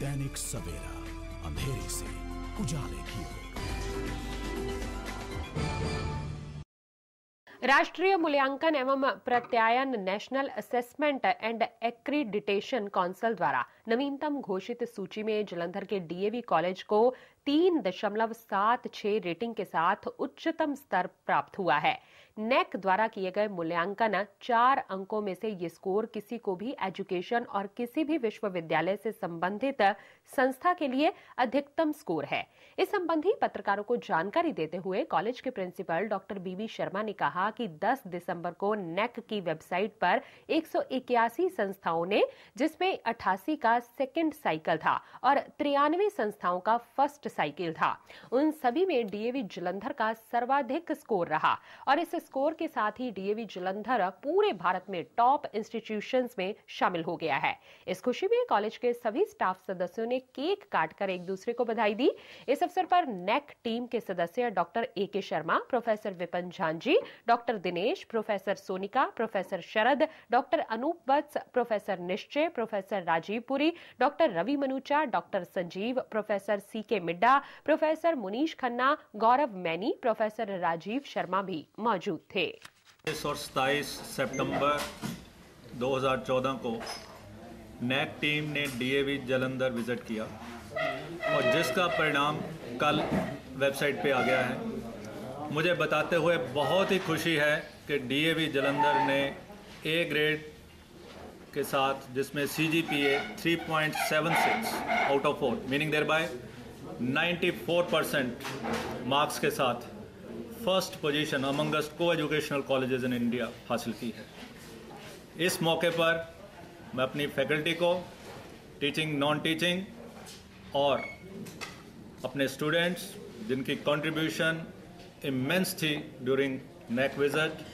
दैनिक सवेरा, अंधेरे से उजाले की राष्ट्रीय मूल्यांकन एवं प्रत्यायन national assessment and accreditation council द्वारा नवीनतम घोषित सूची में जलंधर के डीएवी कॉलेज को तीन दशमलव सात छह रेटिंग के साथ उच्चतम स्तर प्राप्त हुआ है। नेक द्वारा किए गए मूल्यांकन चार अंकों में से ये स्कोर किसी को भी एजुकेशन और किसी भी विश्वविद्यालय से संबंधित संस्था के लिए अधिकतम स्कोर है। इस संबंधी पत्रकारों को जानकारी देते हुए कॉलेज के प्रिंसिपल डॉक्टर बीबी शर्मा ने कहा कि 10 दिसंबर को नेक की वेबसाइट पर एक सौ इक्यासी संस्थाओं ने, जिसमें 88 का सेकेंड साइकिल था और तिरानवे संस्थाओं का फ़र्स्ट साइकिल था। उन सभी में डीएवी जलंधर का सर्वाधिक स्कोर रहा और इस स्कोर के साथ ही डीएवी जलंधर पूरे भारत में टॉप इंस्टीट्यूशंस में शामिल हो गया है। इस खुशी में कॉलेज के सभी स्टाफ सदस्यों ने केक काटकर एक दूसरे को बधाई दी। इस अवसर पर नेक टीम के सदस्य doctor A K Sharma, professor Vipan Jhanjhi, doctor Dinesh, professor Sonika, professor Sharad, doctor Anoop Vats, professor Nishchay, professor Rajiv Puri doctor Ravi Manucha, doctor Sanjeev, professor C K Midda, professor Munish Khanna, Gaurav Maini, professor Rajiv Sharma भी मौजूद थे। और सताईस सितंबर 2014 को NAAC team ने DAV Jalandhar visit किया और जिसका परिणाम कल वेबसाइट पे आ गया है। मुझे बताते हुए बहुत ही खुशी है कि डीएवी जलंधर ने ए ग्रेड के साथ, जिसमें C G P A three point seven six out of four meaning thereby ninety four percent marks के साथ फ़र्स्ट पोजीशन अमंगस्ट को एजुकेशनल कॉलेजेस इन इंडिया हासिल की है। इस मौके पर मैं अपनी फैकल्टी को टीचिंग नॉन टीचिंग और अपने स्टूडेंट्स जिनकी कंट्रीब्यूशन इमेंस थी ड्यूरिंग नेक विज़िट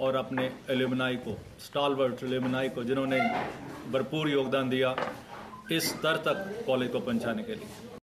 और अपने एलिमिनाई को, स्टॉलवर्ट एलिमिनाई को, जिन्होंने भरपूर योगदान दिया इस स्तर तक कॉलेज को पहुँचाने के लिए।